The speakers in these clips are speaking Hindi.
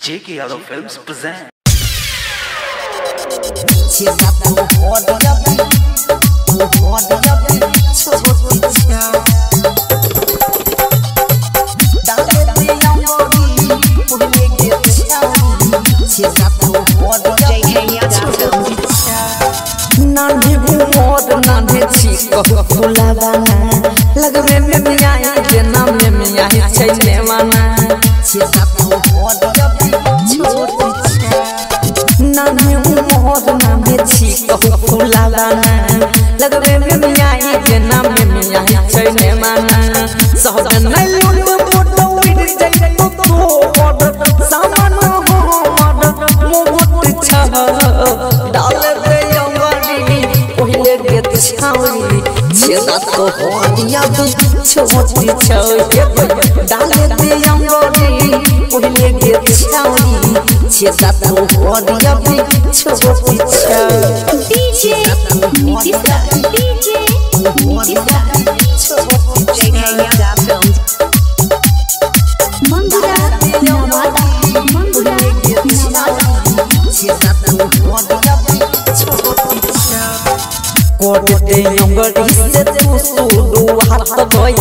J.K. Yadav Films present. लगवे में मियाई के नाम में मियाई छैले वाना मियाई के नाम में मियाई छैले वाना सहज नै लुट फ़ोटो उड़ जाई तो कोड सामान होड मोहत छ डाल दे अंगरी पहिले गेत छाउरी छेदा तो होदिया भी छोटी छौके डाल दे अंगरी पहिले गेत छाउरी छेदा तो होदिया भी छोटी छौ DJ Nitista कोट नंगड़ी से तू सुडू हाथ गई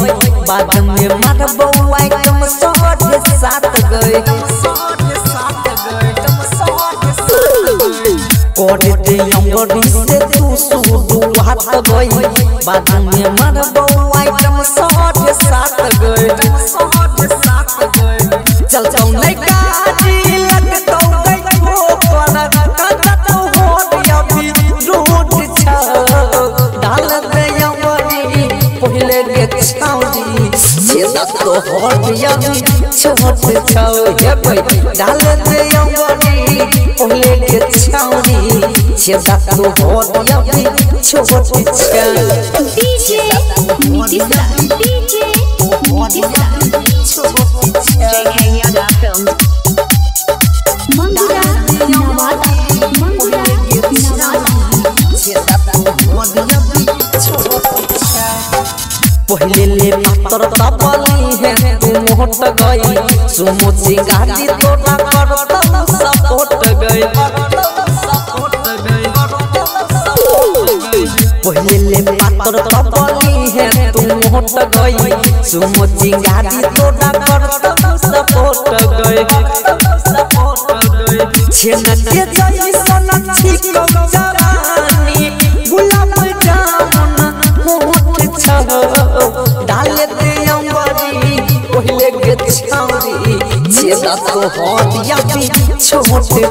बाद में मार बउआ एकदम साढ़े सात गए तुम साढ़े सात गए कोट दे अंगरी से तू सुडू हाथ गई बाद में मार आइटम साढ़े तो हो भी छोट छौ हे भाई डाल दे के छाउरी छेदा तो हो छोट छौ DJ Nitista DJ पहले ले पातर तबली है, तू मोहट गई। सुमो सिंगारी तोरा कर तब सपोर्ट गई। पहले ले पातर तबली है, तू मोहट गई। सुमो सिंगारी तोरा कर तब सपोर्ट गई। छेना के जई सन छिक जवानी डाल दे अंबरी पहले के छाउरी छेदा तो हटिया भी छोट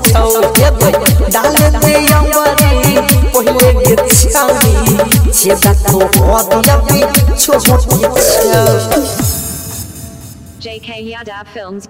छौ हे भाई। डाल दे अंबरी के छाउरी छेदा तो हटिया भी छोट JK Yadav Films.